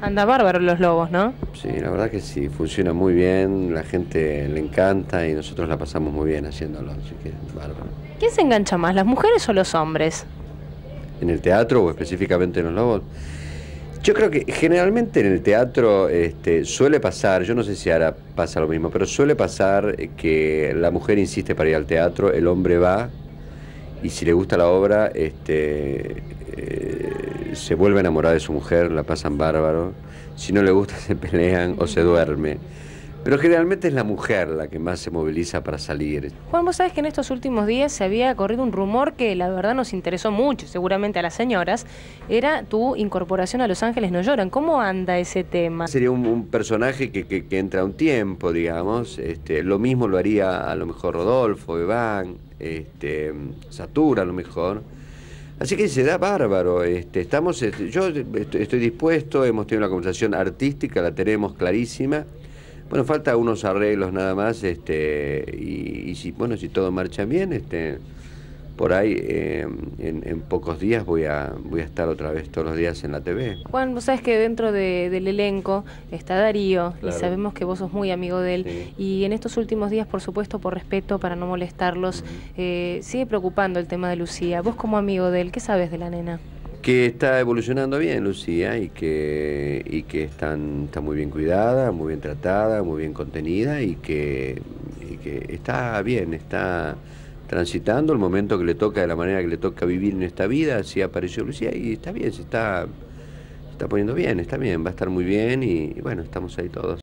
Anda bárbaro los lobos, ¿no? Sí, la verdad que sí, funciona muy bien, la gente le encanta y nosotros la pasamos muy bien haciéndolo, así que bárbaro. ¿Quién se engancha más, las mujeres o los hombres? ¿En el teatro o específicamente en los lobos? Yo creo que generalmente en el teatro este, suele pasar, yo no sé si ahora pasa lo mismo, pero suele pasar que la mujer insiste para ir al teatro, el hombre va y si le gusta la obra, este, se vuelve a enamorar de su mujer, la pasan bárbaro. Si no le gusta, se pelean o se duerme. Pero generalmente es la mujer la que más se moviliza para salir. Juan, vos sabés que en estos últimos días se había corrido un rumor que la verdad nos interesó mucho, seguramente a las señoras, era tu incorporación a Los Ángeles No Lloran. ¿Cómo anda ese tema? Sería un, personaje que, que, entra un tiempo, digamos. Este, lo mismo lo haría a lo mejor Rodolfo, Iván, este, Satura a lo mejor. Así que se da bárbaro. Este, estamos, este, yo estoy dispuesto, hemos tenido una conversación artística, la tenemos clarísima. Bueno, falta unos arreglos nada más, este, y, si bueno, si todo marcha bien, este, por ahí eh, en, pocos días voy a voy a estar otra vez todos los días en la TV. Juan, vos sabes que dentro del elenco está Darío y sabemos que vos sos muy amigo de él y en estos últimos días, por supuesto, por respeto, para no molestarlos, eh, sigue preocupando el tema de Lucía. Vos como amigo de él, ¿qué sabes de la nena? que está evolucionando bien Lucía y que, y que están, está muy bien cuidada, muy bien tratada, muy bien contenida y que, que está bien, está transitando el momento que le toca de la manera que le toca vivir en esta vida, así apareció Lucía y está bien, se está, está poniendo bien, está bien, va a estar muy bien y bueno, estamos ahí todos.